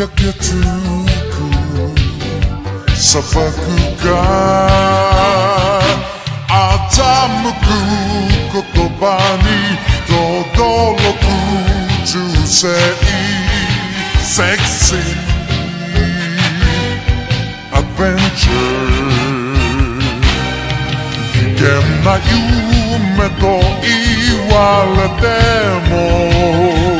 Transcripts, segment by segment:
焼けつく砂漠が欺く言葉に轟く銃声セクシーアベンチャー危険な夢と言われても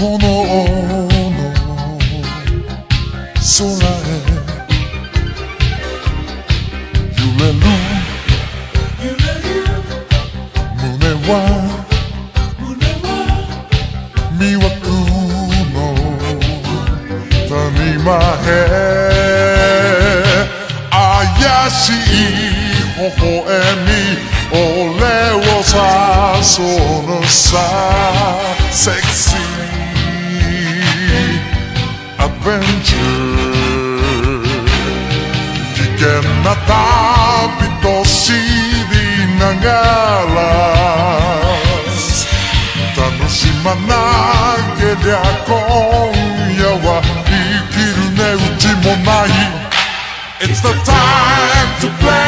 炎の空へ揺れる胸は魅惑の谷間へ怪しい微笑み俺を誘うのさセク adventure It's the time to play.